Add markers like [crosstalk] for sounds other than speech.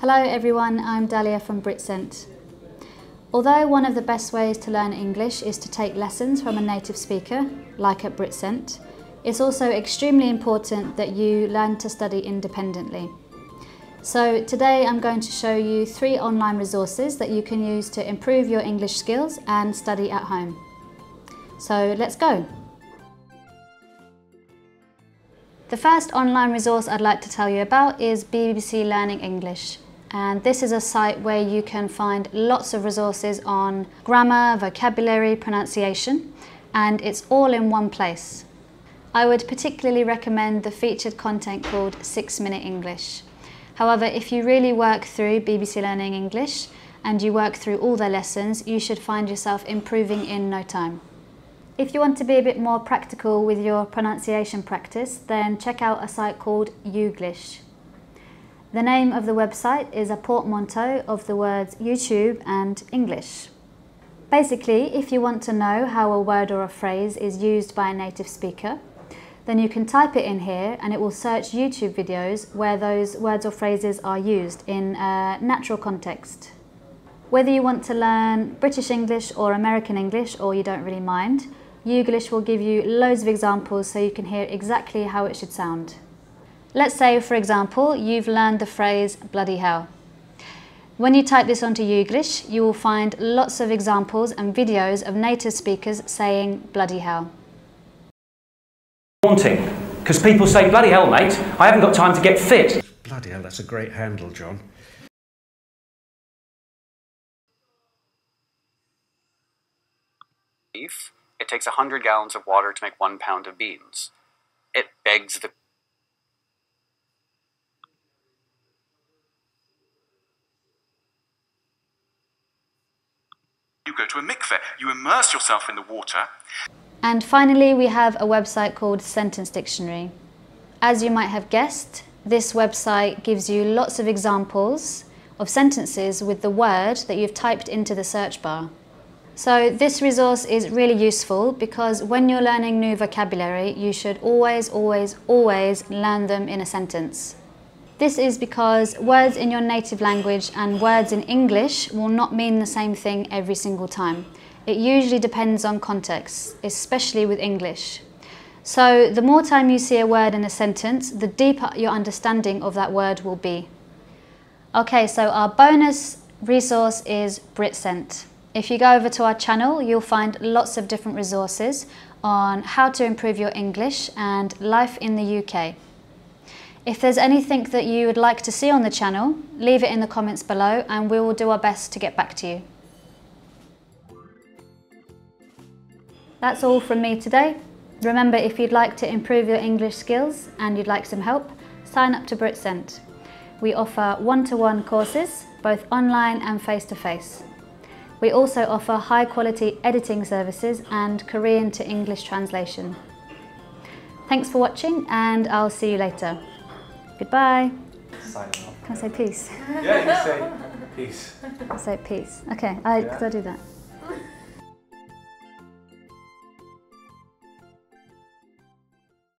Hello everyone, I'm Dalia from BritCent. Although one of the best ways to learn English is to take lessons from a native speaker, like at BritCent, it's also extremely important that you learn to study independently. So today I'm going to show you three online resources that you can use to improve your English skills and study at home. So let's go. The first online resource I'd like to tell you about is BBC Learning English. And this is a site where you can find lots of resources on grammar, vocabulary, pronunciation, and it's all in one place. I would particularly recommend the featured content called 6 Minute English. However, if you really work through BBC Learning English and you work through all their lessons, you should find yourself improving in no time. If you want to be a bit more practical with your pronunciation practice, then check out a site called Youglish. The name of the website is a portmanteau of the words YouTube and English. Basically, if you want to know how a word or a phrase is used by a native speaker, then you can type it in here and it will search YouTube videos where those words or phrases are used in a natural context. Whether you want to learn British English or American English or you don't really mind, Youglish will give you loads of examples so you can hear exactly how it should sound. Let's say, for example, you've learned the phrase bloody hell. When you type this onto Youglish, you will find lots of examples and videos of native speakers saying bloody hell. Daunting, because people say, bloody hell, mate, I haven't got time to get fit. Bloody hell, that's a great handle, John. beef, it takes 100 gallons of water to make one pound of beans. It begs the You go to a mikveh, you immerse yourself in the water. And finally, we have a website called Sentence Dictionary. As you might have guessed, this website gives you lots of examples of sentences with the word that you've typed into the search bar. So this resource is really useful because when you're learning new vocabulary, you should always, always, always learn them in a sentence. This is because words in your native language and words in English will not mean the same thing every single time. It usually depends on context, especially with English. So the more time you see a word in a sentence, the deeper your understanding of that word will be. Okay, so our bonus resource is BritCent. If you go over to our channel, you'll find lots of different resources on how to improve your English and life in the UK. If there's anything that you would like to see on the channel, leave it in the comments below and we will do our best to get back to you. That's all from me today. Remember, if you'd like to improve your English skills and you'd like some help, sign up to BritCent. We offer one-to-one -one courses, both online and face-to-face. -face. We also offer high quality editing services and Korean to English translation. Thanks for watching and I'll see you later. Goodbye. Can I say peace? Yeah, you say peace. [laughs] I say peace. Okay, I, yeah. I do that.